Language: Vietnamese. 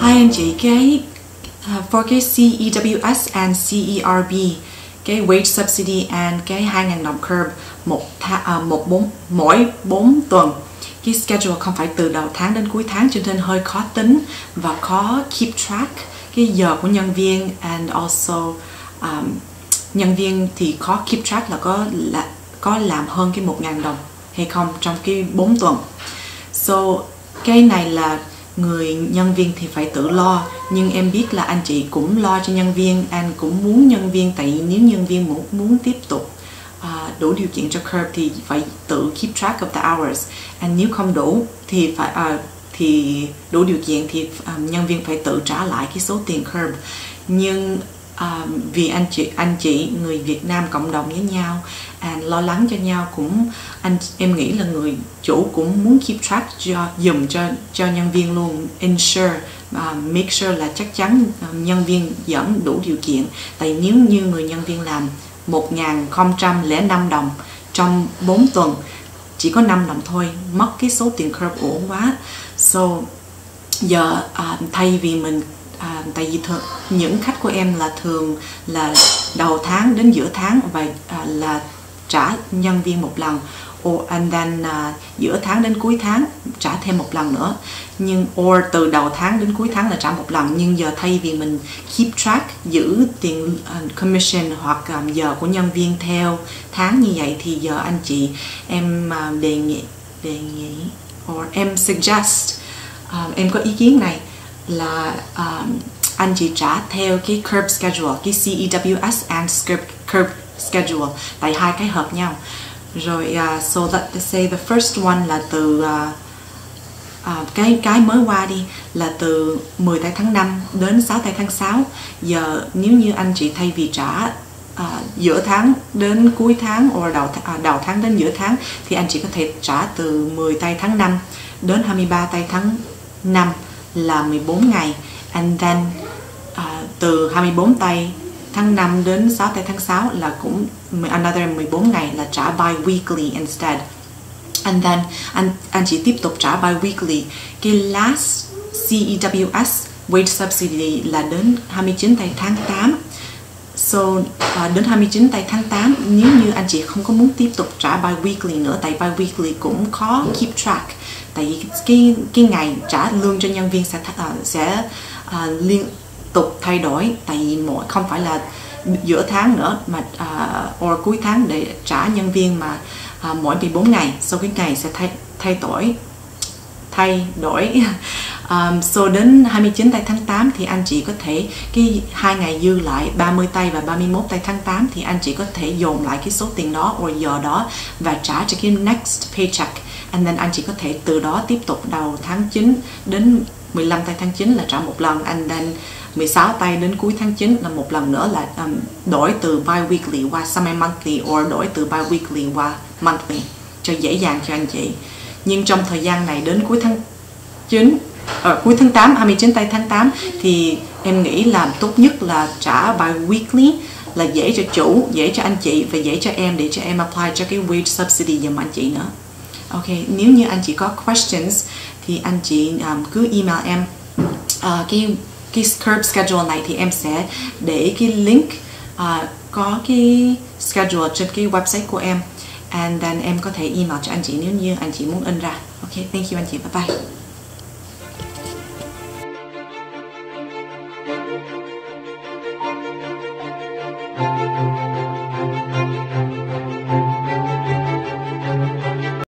Hi, I'm JK. uh, for cái CEWS and CERB cái wage subsidy and cái 2.000 đồng curb một tha, uh, một bốn mỗi 4 tuần cái schedule không phải từ đầu tháng đến cuối tháng cho nên hơi khó tính và khó keep track cái giờ của nhân viên and also um, nhân viên thì khó keep track là có là có làm hơn cái 1.000 đồng hay không trong cái 4 tuần so cái này là người nhân viên thì phải tự lo nhưng em biết là anh chị cũng lo cho nhân viên anh cũng muốn nhân viên tại vì nếu nhân viên muốn muốn tiếp tục uh, đủ điều kiện cho curb thì phải tự keep track of the hours and nếu không đủ thì phải uh, thì đủ điều kiện thì um, nhân viên phải tự trả lại cái số tiền curb. nhưng um, vì anh chị anh chị người Việt Nam cộng đồng với nhau. And lo lắng cho nhau cũng anh em nghĩ là người chủ cũng muốn keep track cho dùm cho cho nhân viên luôn ensure uh, make sure là chắc chắn ờ, nhân viên dẫn đủ điều kiện. Tại nếu như người nhân viên làm 1.005 đồng trong 4 tuần chỉ có 5 đồng thôi mất cái số tiền curb ổn quá. So giờ uh, thay vì mình à, tại vì thường, những khách của em là thường là đầu tháng đến giữa tháng và à, là trả nhân viên một lần. Or and then uh, giữa tháng đến cuối tháng trả thêm một lần nữa. Nhưng or từ đầu tháng đến cuối tháng là trả một lần nhưng giờ thay vì mình keep track giữ tiền uh, commission hoặc um, giờ của nhân viên theo tháng như vậy thì giờ anh chị em uh, đề nghị đề nghị or em suggest uh, em có ý kiến này là um, anh chị trả theo cái curb schedule cái CEWS and curb schedule tại hai cái hợp nhau. Rồi uh, so that say the first one là từ uh, uh, cái cái mới qua đi là từ 10 tây tháng 5 đến 6 tây tháng 6 giờ nếu như anh chị thay vì trả uh, giữa tháng đến cuối tháng hoặc đầu à, đầu tháng đến giữa tháng thì anh chị có thể trả từ 10 tây tháng 5 đến 23 tây tháng 5 là 14 ngày. And then uh, từ 24 tây tháng 5 đến 6 tây tháng 6 là cũng another 14 ngày là trả bi-weekly instead. And then anh, anh chỉ tiếp tục trả bi-weekly cái last CEWS wage subsidy là đến 29 tây tháng 8 So uh, đến 29 tây tháng 8 nếu như anh chị không có muốn tiếp tục trả bi-weekly nữa tại bi-weekly cũng khó keep track tại vì cái cái ngày trả lương cho nhân viên sẽ uh, sẽ uh, liên tục thay đổi. Tại vì mỗi không phải là giữa tháng nữa mà uh, or cuối tháng để trả nhân viên mà uh, mỗi 14 ngày. Sau cái ngày sẽ thay thay đổi thay đổi. Um, so đến 29 tây tháng 8 thì anh chị có thể cái hai ngày dư lại 30 tây và 31 tây tháng 8 thì anh chị có thể dồn lại cái số tiền đó or giờ đó và trả cho cái next paycheck and then anh chị có thể từ đó tiếp tục đầu tháng 9 đến 15 tay tháng 9 là trả một lần and then 16 tay đến cuối tháng 9 là một lần nữa là um, đổi từ bi-weekly qua semi-monthly or đổi từ bi-weekly qua monthly cho dễ dàng cho anh chị nhưng trong thời gian này đến cuối tháng 9 ở ờ, cuối tháng 8 29 tay tháng 8 thì em nghĩ là tốt nhất là trả bi-weekly là dễ cho chủ, dễ cho anh chị và dễ cho em để cho em apply cho cái wage subsidy giùm anh chị nữa. Ok, nếu như anh chị có questions thì anh chị um, cứ email em. Uh, cái cái curb schedule này thì em sẽ để cái link uh, có cái schedule trên cái website của em. And then em có thể email cho anh chị nếu như anh chị muốn in ra. Ok thank you anh chị bye bye.